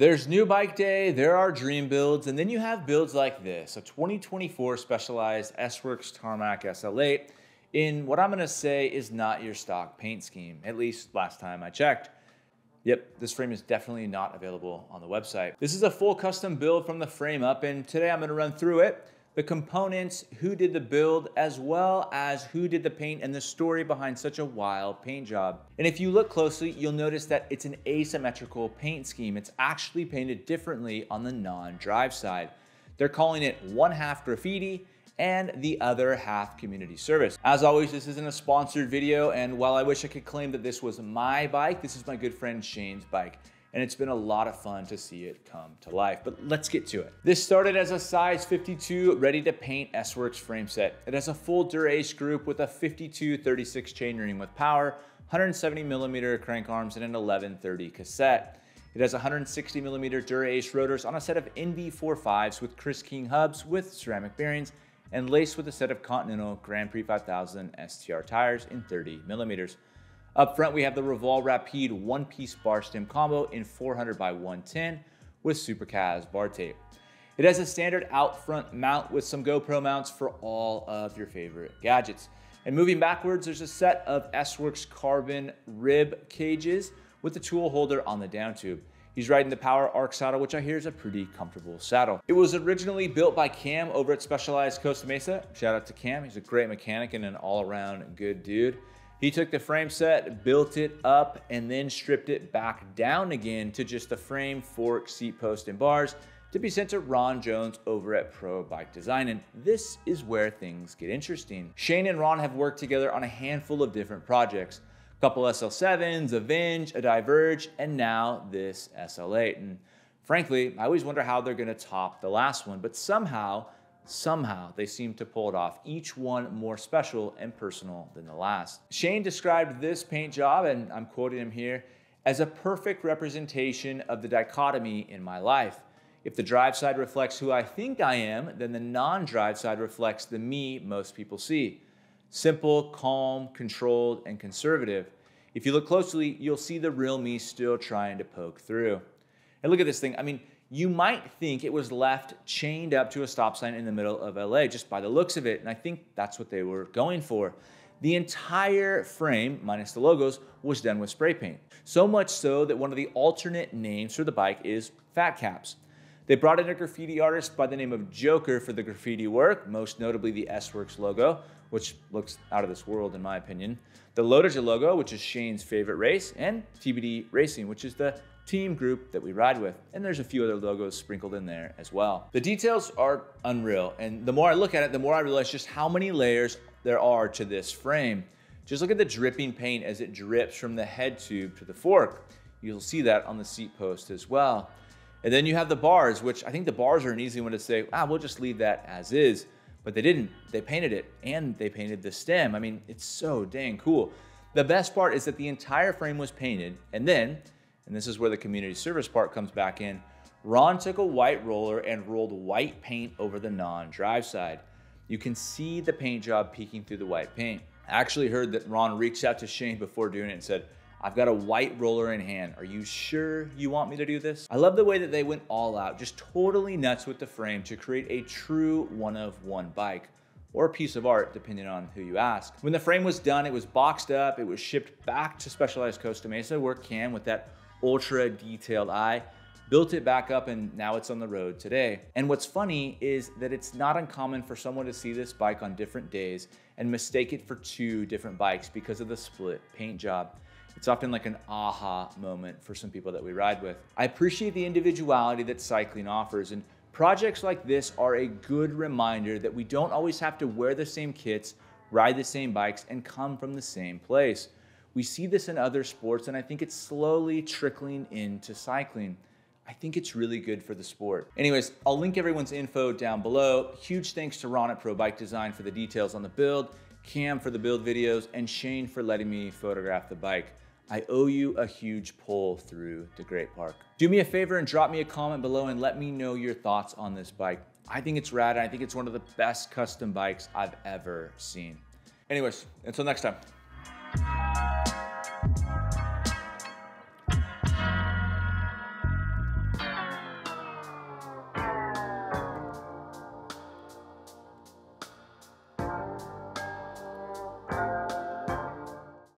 There's new bike day, there are dream builds, and then you have builds like this, a 2024 Specialized S-Works Tarmac SL8 in what I'm gonna say is not your stock paint scheme, at least last time I checked. Yep, this frame is definitely not available on the website. This is a full custom build from the frame up, and today I'm gonna run through it the components, who did the build, as well as who did the paint and the story behind such a wild paint job. And if you look closely, you'll notice that it's an asymmetrical paint scheme. It's actually painted differently on the non-drive side. They're calling it one half graffiti and the other half community service. As always, this isn't a sponsored video, and while I wish I could claim that this was my bike, this is my good friend Shayne's bike and it's been a lot of fun to see it come to life. But let's get to it. This started as a size 52 ready to paint S-Works frame set. It has a full Dura-Ace group with a 52-36 chainring with power, 170 millimeter crank arms, and an 1130 cassette. It has 160 millimeter Dura-Ace rotors on a set of Enve 45s with Chris King hubs with ceramic bearings and laced with a set of Continental Grand Prix 5000 STR tires in 30 millimeters. Up front, we have the Roval Rapide one-piece bar stem combo in 400 by 110 with Supacaz bar tape. It has a standard out front mount with some GoPro mounts for all of your favorite gadgets. And moving backwards, there's a set of S-Works carbon rib cages with the tool holder on the down tube. He's riding the Power Arc saddle, which I hear is a pretty comfortable saddle. It was originally built by Cam over at Specialized Costa Mesa. Shout out to Cam. He's a great mechanic and an all-around good dude. He took the frame set, built it up, and then stripped it back down again to just the frame, fork, seat post, and bars to be sent to Ron Jones over at Pro Bike Design. And this is where things get interesting. Shayne and Ron have worked together on a handful of different projects. A couple SL7s, a Venge, a Diverge, and now this SL8. And frankly, I always wonder how they're gonna top the last one, but somehow Somehow they seem to pull it off, each one more special and personal than the last. Shayne described this paint job, and I'm quoting him here, as a perfect representation of the dichotomy in my life. If the drive side reflects who I think I am, then the non drive side reflects the me most people see. Simple, calm, controlled, and conservative. If you look closely, you'll see the real me still trying to poke through. And look at this thing. I mean, you might think it was left chained up to a stop sign in the middle of LA just by the looks of it. And I think that's what they were going for. The entire frame, minus the logos, was done with spray paint. So much so that one of the alternate names for the bike is Fat Caps. They brought in a graffiti artist by the name of Joker for the graffiti work, most notably the S-Works logo, which looks out of this world in my opinion. The LoToJa logo, which is Shayne's favorite race, and TBD Racing, which is the team group that we ride with. And there's a few other logos sprinkled in there as well. The details are unreal. And the more I look at it, the more I realize just how many layers there are to this frame. Just look at the dripping paint as it drips from the head tube to the fork. You'll see that on the seat post as well. And then you have the bars, which I think the bars are an easy one to say, ah, we'll just leave that as is. But they didn't. They painted it and they painted the stem. I mean, it's so dang cool. The best part is that the entire frame was painted and then and this is where the community service part comes back in, Ron took a white roller and rolled white paint over the non-drive side. You can see the paint job peeking through the white paint. I actually heard that Ron reached out to Shayne before doing it and said, I've got a white roller in hand. Are you sure you want me to do this? I love the way that they went all out, just totally nuts with the frame to create a true one of one bike or a piece of art, depending on who you ask. When the frame was done, it was boxed up, it was shipped back to Specialized Costa Mesa where Cam with that ultra detailed eye, built it back up and now it's on the road today. And what's funny is that it's not uncommon for someone to see this bike on different days and mistake it for two different bikes because of the split paint job. It's often like an aha moment for some people that we ride with. I appreciate the individuality that cycling offers and projects like this are a good reminder that we don't always have to wear the same kits, ride the same bikes, and come from the same place. We see this in other sports, and I think it's slowly trickling into cycling. I think it's really good for the sport. Anyways, I'll link everyone's info down below. Huge thanks to Ron at Pro Bike Design for the details on the build, Cam for the build videos, and Shayne for letting me photograph the bike. I owe you a huge pull through the Great Park. Do me a favor and drop me a comment below and let me know your thoughts on this bike. I think it's rad and I think it's one of the best custom bikes I've ever seen. Anyways, until next time.